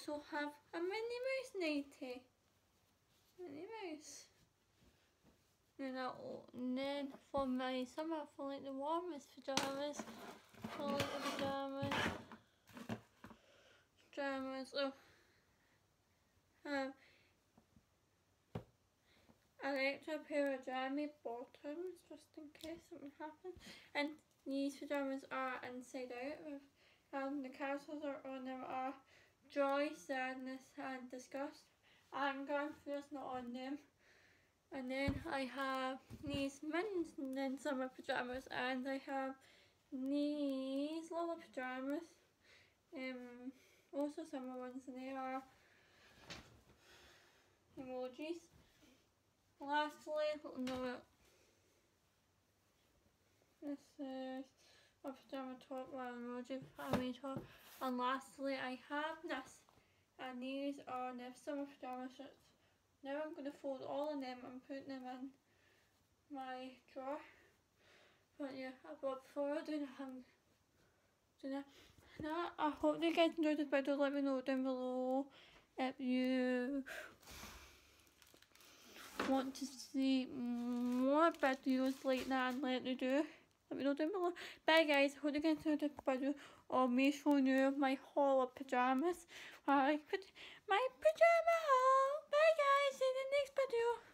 also have a Minnie Mouse nightie. Minnie Mouse. And, and then for my summer, for like the warmest pyjamas, for like the pyjamas, pyjamas, oh, um, an extra pair of jammy bottoms just in case something happens. And these pyjamas are inside out with um, the capsules are on them are joy, sadness and disgust. Anger feels not on them. And then I have these men's and then summer pyjamas and I have these little pyjamas. Um also summer ones and they are emojis. Lastly, no this is a pajama top, one emoji family top. And lastly I have this and these are the summer pajama shirts. Now I'm going to fold all of them and put them in my drawer. But yeah, but before I do doing that. Now, I hope you guys enjoyed this video. Let me know down below if you want to see more videos like that and let me do. Bye guys, hope you guys enjoyed this video of me showing you my haul of pyjamas. I put my pyjama haul. Bye guys, see you in the next video.